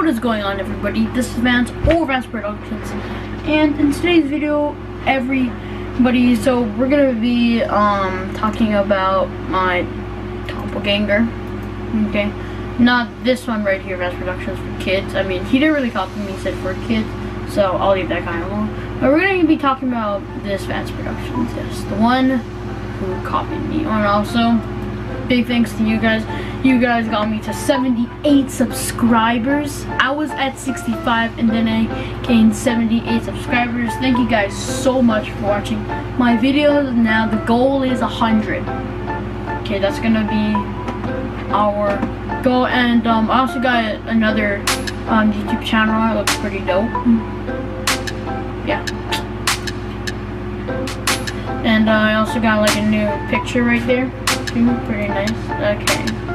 what is going on everybody? This is Vance or Vance Productions. And in today's video everybody so we're gonna be um talking about my doppelganger. Okay. Not this one right here Vance Productions for kids. I mean he didn't really copy me he said for kids so I'll leave that kind of alone. But we're gonna be talking about this Vance Productions. Yes the one who copied me. And also big thanks to you guys. You guys got me to 78 subscribers. I was at 65 and then I gained 78 subscribers. Thank you guys so much for watching my videos. Now the goal is 100. Okay, that's gonna be our goal. And um, I also got another um, YouTube channel. It looks pretty dope. Yeah. And uh, I also got like a new picture right there pretty nice. Okay.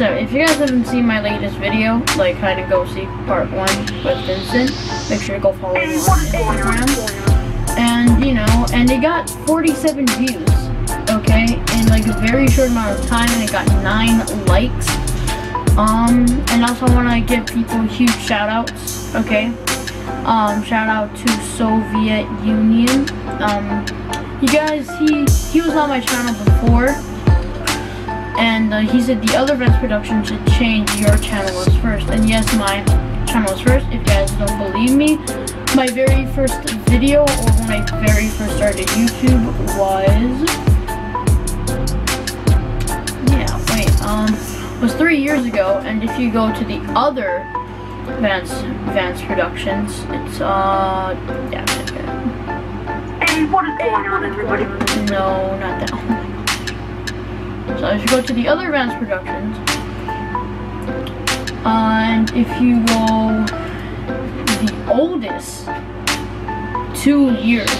So, if you guys haven't seen my latest video, like how to go see part one with Vincent, make sure to go follow me on Instagram. And, you know, and it got 47 views, okay, in like a very short amount of time, and it got 9 likes. Um, and also I want to give people huge shout outs, okay? Um, shout out to Soviet Union. Um, you guys, he, he was on my channel before, and uh, he said the other Vance production should change your channel was first. And yes, my channel was first. If you guys don't believe me, my very first video, or when I very first started YouTube, was yeah, wait, um, was three years ago. And if you go to the other Vance Vance Productions, it's uh, yeah. Hey, what is going on, everybody? No, not that one. So if you go to the other Vance Productions, and if you go the oldest, two years.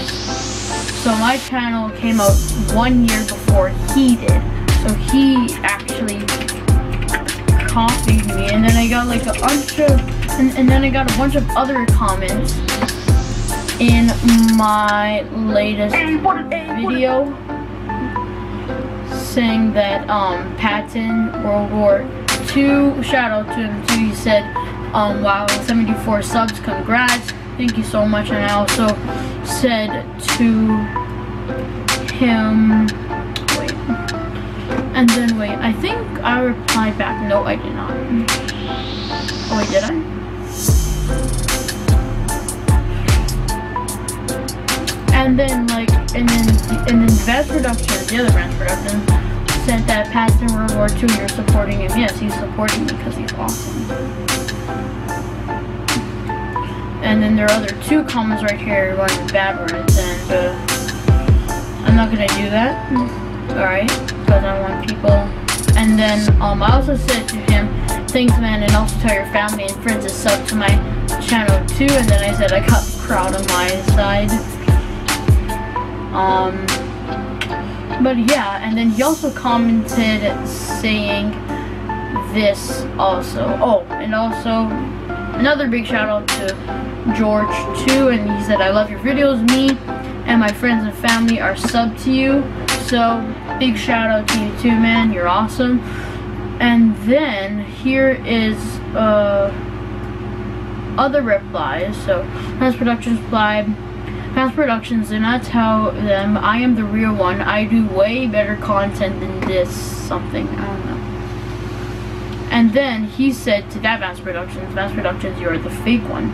So my channel came out one year before he did. So he actually copied me, and then I got like a bunch of, and, and then I got a bunch of other comments in my latest video saying that um, Patton World War II, shout out to him too, he said, um, wow, 74 subs, congrats, thank you so much, and I also said to him, wait, and then wait, I think I replied back, no I did not, oh wait, did I? And then like, and then, and then Vance Productions, the other Vance Production, said that Patton World War II, you're supporting him. Yes, he's supporting me because he's awesome. And then there are other two comments right here, one bad words, and uh, I'm not gonna do that. Alright, because I want people. And then um, I also said to him, thanks man, and also tell your family and friends to sub to my channel too. And then I said I got the crowd on my side. Um, but yeah, and then he also commented saying this also. Oh, and also another big shout out to George too, and he said, I love your videos, me and my friends and family are sub to you. So big shout out to you too, man, you're awesome. And then here is uh other replies. So Vance Productions replied Vance Productions and not tell them I am the real one. I do way better content than this something. I don't know. And then he said to that Vance Productions, Vance Productions, you're the fake one.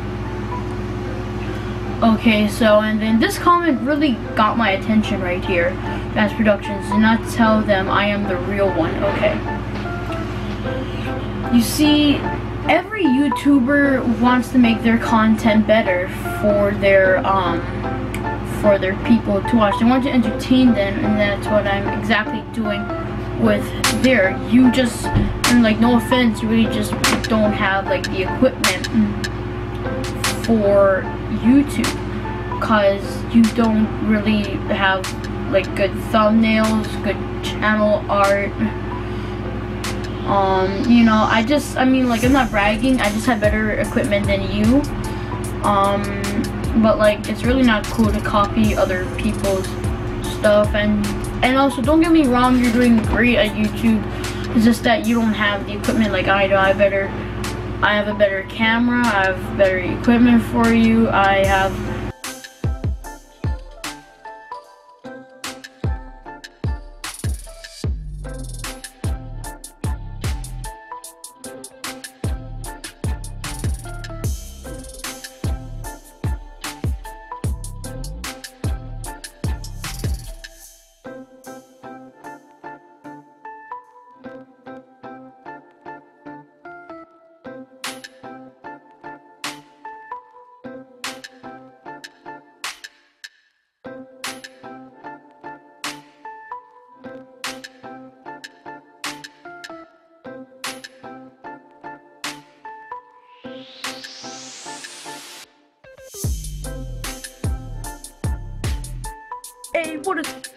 Okay, so, and then this comment really got my attention right here. Vance Productions did not tell them I am the real one. Okay. You see, every YouTuber wants to make their content better for their um for their people to watch. They want to entertain them and that's what I'm exactly doing with there. You just and like no offense, you really just don't have like the equipment for YouTube because you don't really have like good thumbnails, good channel art um, you know, I just, I mean, like, I'm not bragging. I just have better equipment than you. Um, but, like, it's really not cool to copy other people's stuff. And, and also, don't get me wrong, you're doing great at YouTube. It's just that you don't have the equipment like I do. I better I have a better camera, I have better equipment for you, I have Hey, what is